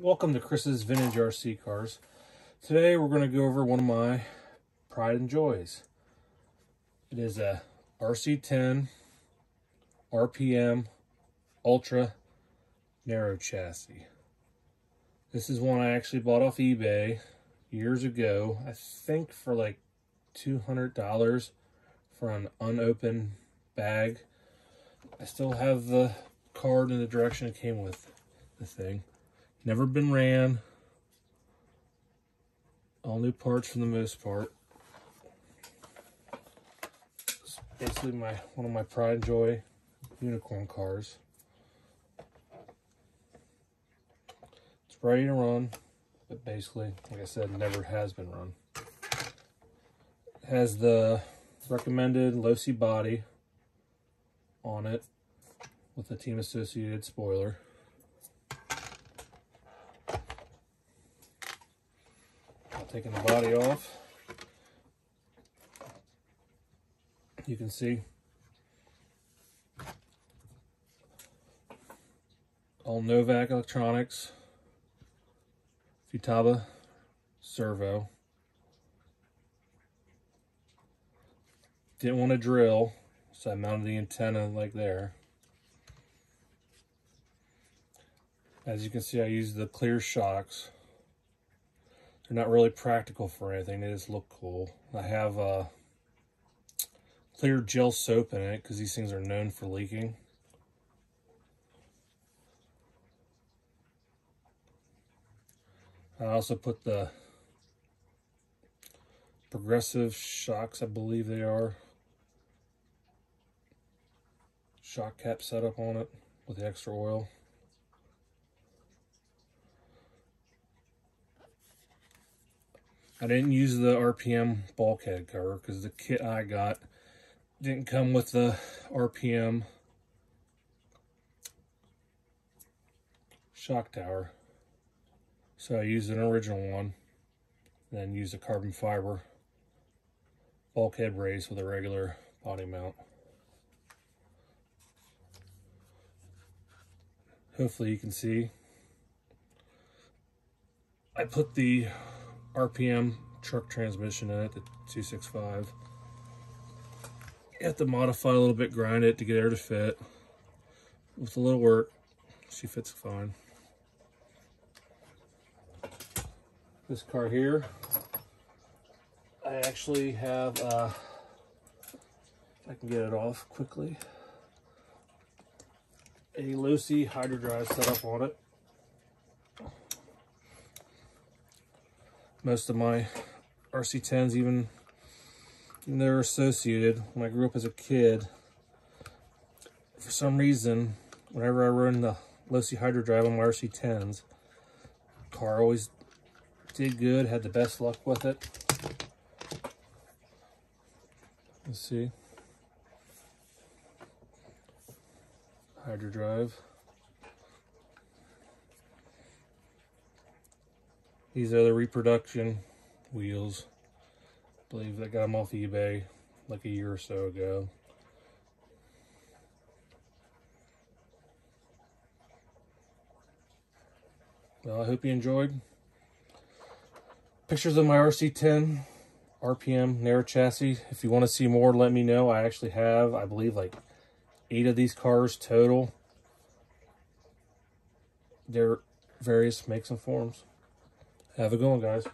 Welcome to Chris's Vintage RC Cars. Today we're going to go over one of my pride and joys. It is a RC10 RPM Ultra Narrow Chassis. This is one I actually bought off eBay years ago. I think for like $200 for an unopened bag. I still have the card and the direction it came with the thing. Never been ran. All new parts for the most part. It's basically my one of my pride and joy unicorn cars. It's ready to run, but basically, like I said, never has been run. It has the recommended low-C body on it with the team associated spoiler. Taking the body off. You can see all Novak Electronics, Futaba servo. Didn't want to drill, so I mounted the antenna like there. As you can see, I used the clear shocks. They're not really practical for anything. They just look cool. I have uh, clear gel soap in it because these things are known for leaking. I also put the progressive shocks, I believe they are. Shock cap setup on it with the extra oil. I didn't use the RPM bulkhead cover because the kit I got didn't come with the RPM shock tower. So I used an original one, then used a carbon fiber bulkhead brace with a regular body mount. Hopefully you can see. I put the RPM truck transmission in it, the 265. You have to modify a little bit, grind it to get her to fit. With a little work, she fits fine. This car here, I actually have, uh, I can get it off quickly, a Losi hydrodrive setup on it. Most of my RC10s even, even they're associated. When I grew up as a kid, for some reason, whenever I run the Losi Hydrodrive on my RC10s, car always did good, had the best luck with it. Let's see. Hydrodrive. These are the reproduction wheels. I believe I got them off eBay like a year or so ago. Well, I hope you enjoyed. Pictures of my RC10 RPM narrow chassis. If you want to see more, let me know. I actually have, I believe, like eight of these cars total. They're various makes and forms. Have a good one, guys.